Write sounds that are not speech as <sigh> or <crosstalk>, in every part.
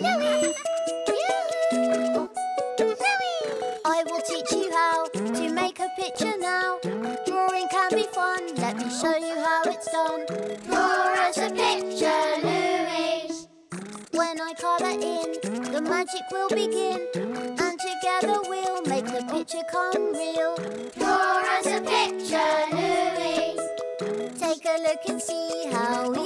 Louie! I will teach you how to make a picture now. Drawing can be fun. Let me show you how it's done. Draw us a picture, Louie. When I colour in, the magic will begin. And together we'll make the picture come real. Draw us a picture, Louie. Take a look and see how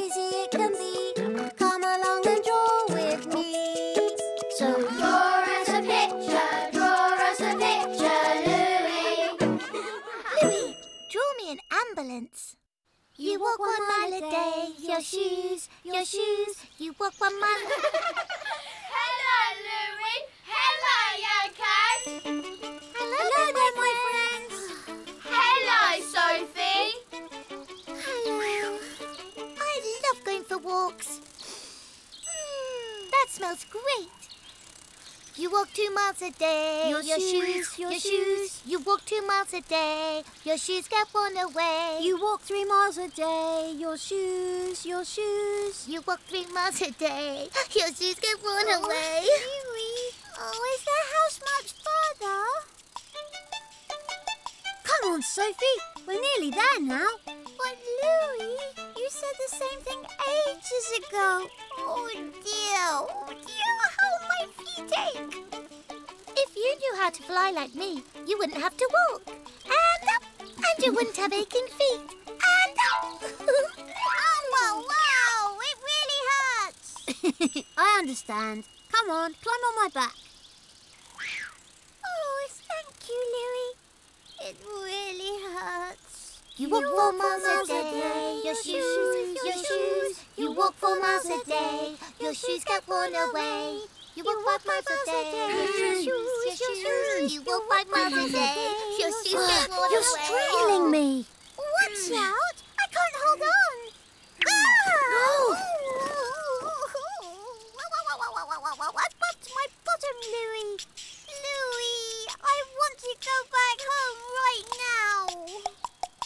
You walk one mile a day, your shoes, your shoes. You walk one mile. <laughs> Hello, Louie. Hello, Yoko. Hello there, my friends. Hello, Sophie. Hello. I love going for walks. Mm, that smells great. You walk two miles a day. Your shoes, your shoes. You walk two miles a day. Your shoes get worn away. You walk three miles a day. Your shoes, your shoes. You walk three miles a day. <laughs> Your shoes get worn away. Oh, is their house much further? Come on, Sophie. We're nearly there now. But Louie, you said the same thing ages ago. Oh dear, oh dear, how my feet ache. If you knew how to fly like me, you wouldn't have to walk. And up, and you wouldn't have aching feet. And up. <laughs> Oh, wow, wow. It really hurts. <laughs> I understand. Come on, climb on my back. Oh, thank you, Louie. It really hurts. You walk walk four miles a day. Your shoes, your shoes. You walk four miles a day. Your shoes get worn away. You walk five miles a day. You walk five miles day. You're strangling me. Watch out! I can't hold on. Ah! I've bumped my bottom, Louie. Louie, I want to go back home right now.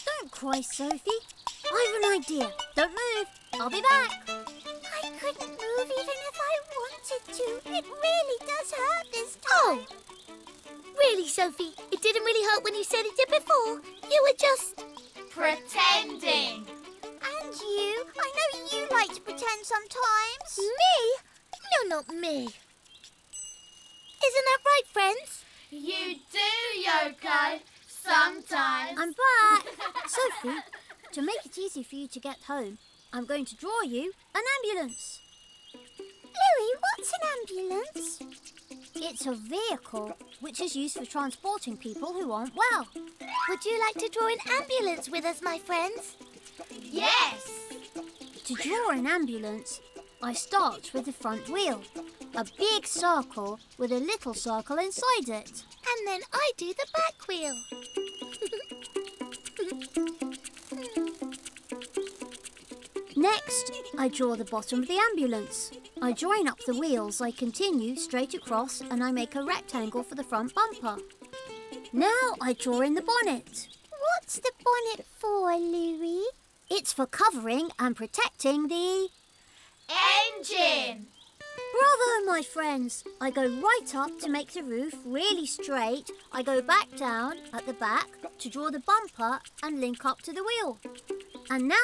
Don't cry, Sophie. I have an idea. Don't move. I'll be back. I couldn't move wanted to. It really does hurt this time. Oh, really, Sophie? It didn't really hurt when you said it did before. You were just pretending. And you? I know you like to pretend sometimes. Me? No, not me. Isn't that right, friends? You do, Yoko. Sometimes. I'm back. <laughs> Sophie, to make it easy for you to get home, I'm going to draw you an ambulance. What's an ambulance? It's a vehicle which is used for transporting people who aren't well. Would you like to draw an ambulance with us, my friends? Yes. To draw an ambulance, I start with the front wheel, a big circle with a little circle inside it. And then I do the back wheel. <laughs> Next, I draw the bottom of the ambulance. I join up the wheels, I continue straight across, and I make a rectangle for the front bumper. Now I draw in the bonnet. What's the bonnet for, Louie? It's for covering and protecting the. Engine. Bravo, my friends! I go right up to make the roof really straight. I go back down at the back to draw the bumper and link up to the wheel. And now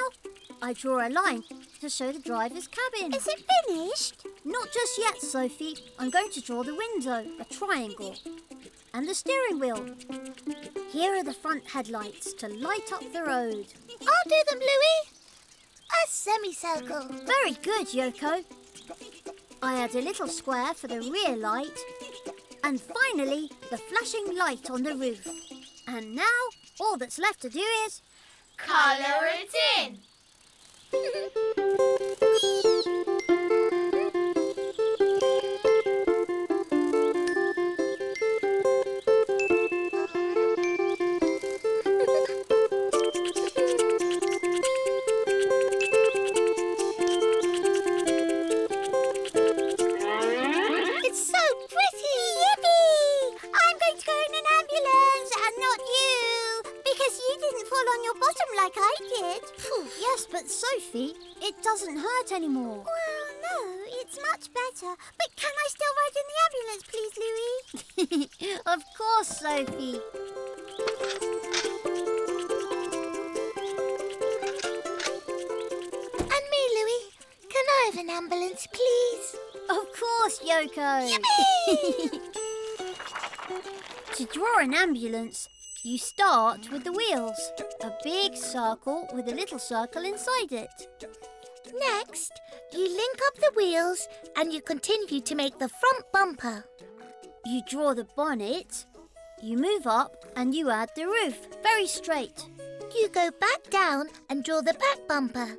I draw a line to show the driver's cabin. Is it finished? Not just yet, Sophie. I'm going to draw the window, a triangle, and the steering wheel. Here are the front headlights to light up the road. I'll do them, Louie. A semicircle. Very good, Yoko. I add a little square for the rear light. And finally, the flashing light on the roof. And now, all that's left to do is... Colour it in. Hehehehe <laughs> your bottom like I did. Yes, but Sophie, it doesn't hurt anymore. Well, no, it's much better. But can I still ride in the ambulance, please, Louie? <laughs> of course, Sophie. And me, Louie. Can I have an ambulance, please? Of course, Yoko. Yippee! <laughs> To draw an ambulance, you start with the wheels. A big circle with a little circle inside it. Next, you link up the wheels and you continue to make the front bumper. You draw the bonnet, you move up and you add the roof. Very straight. You go back down and draw the back bumper.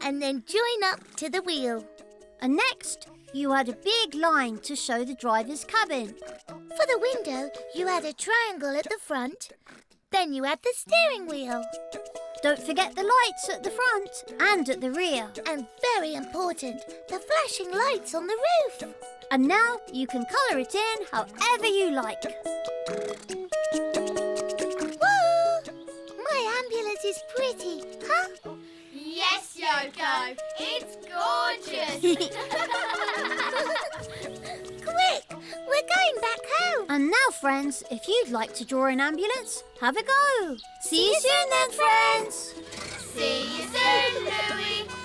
And then join up to the wheel. And next, you add a big line to show the driver's cabin. For the window, you add a triangle at the front. Then you add the steering wheel. Don't forget the lights at the front and at the rear. And very important, the flashing lights on the roof. And now you can colour it in however you like. Woo! My ambulance is pretty, huh? Yes, Yoko. It's gorgeous. <laughs> friends, if you'd like to draw an ambulance, have a go. See you soon then, friends. See you soon, Louie.